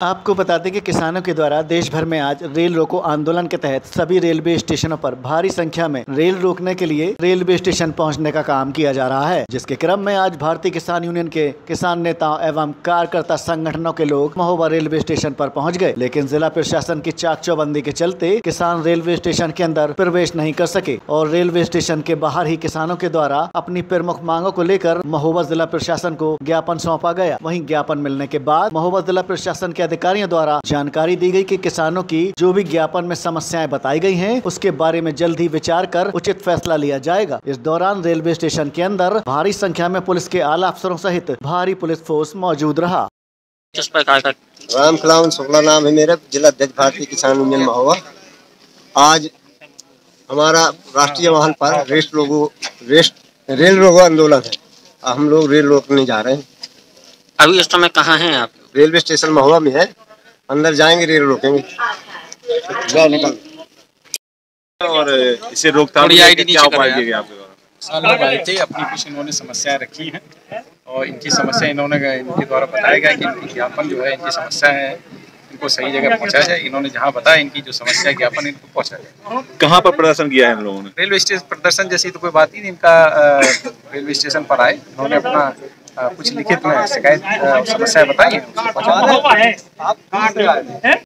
आपको बता दें कि किसानों के द्वारा देश भर में आज रेल रोको आंदोलन के तहत सभी रेलवे स्टेशनों पर भारी संख्या में रेल रोकने के लिए रेलवे स्टेशन पहुँचने का काम किया जा रहा है, जिसके क्रम में आज भारतीय किसान यूनियन के किसान नेताओं एवं कार्यकर्ता संगठनों के लोग महोबा रेलवे स्टेशन पर पहुँच गए। लेकिन जिला प्रशासन की चाक चौबंदी के चलते किसान रेलवे स्टेशन के अंदर प्रवेश नहीं कर सके और रेलवे स्टेशन के बाहर ही किसानों के द्वारा अपनी प्रमुख मांगों को लेकर महोबा जिला प्रशासन को ज्ञापन सौंपा गया। वही ज्ञापन मिलने के बाद महोबा जिला प्रशासन के अधिकारियों द्वारा जानकारी दी गई कि किसानों की जो भी ज्ञापन में समस्याएँ बताई गई हैं उसके बारे में जल्द ही विचार कर उचित फैसला लिया जाएगा। इस दौरान रेलवे स्टेशन के अंदर भारी संख्या में पुलिस के आला अफसरों सहित भारी पुलिस फोर्स मौजूद रहा। किस प्रकार का? राम खिलावन शुक्ला नाम है मेरा जिला अध्यक्ष भारतीय किसान यूनियन महोबा आज हमारा राष्ट्रीय वाहन पर रेस्ट लोगो रेस्ट रेल रोको आंदोलन है। हम लोग रेल रोकने जा रहे हैं। अभी इस समय कहाँ हैं आप? रेलवे स्टेशन महुआ में है। अंदर जाएँगे रेल रोकेंगे। जाओ निकल। और इसे रोकथाम लिए क्या उपाय किए गए आपके द्वारा? साल लोग आए थे अपनी कुछ इन्होंने समस्याएँ रखी हैं और इनकी समस्या इन्होंने इनके द्वारा बताया गया कि इनकी ज्ञापन जो है इनकी समस्या है इनको सही जगह पहुँचा जाए। इन्होंने जहाँ बताया इनकी जो समस्या ज्ञापन इनको पहुँचा जाए। कहाँ पर प्रदर्शन किया है इन लोगों ने? रेलवे स्टेशन प्रदर्शन जैसी तो कोई बात ही नहीं इनका रेलवे स्टेशन पर आए। इन्होंने अपना कुछ लिखित में शिकायत समस्या बताई